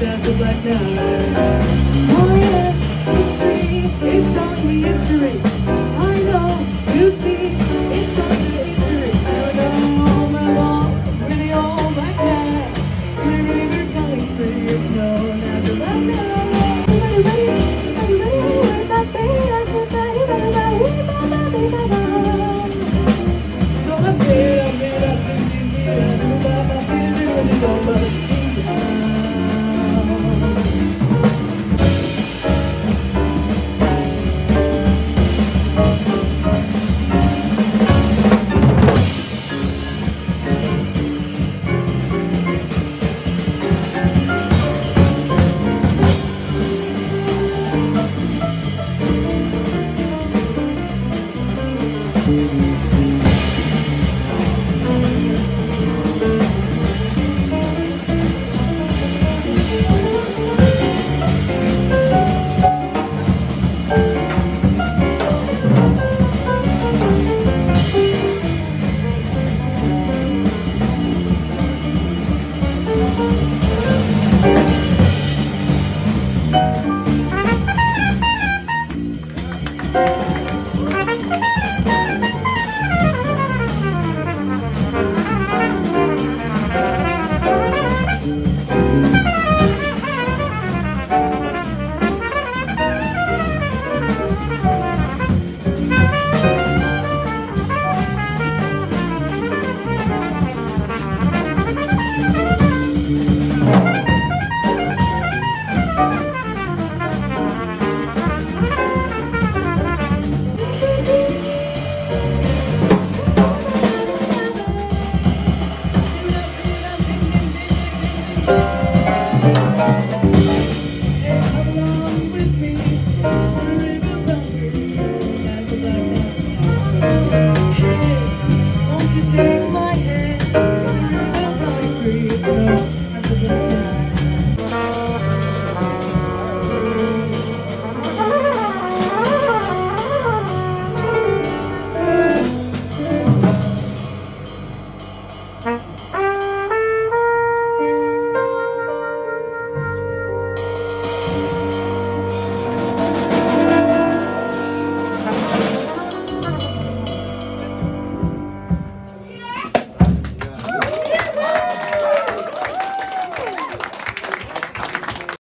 past the black night.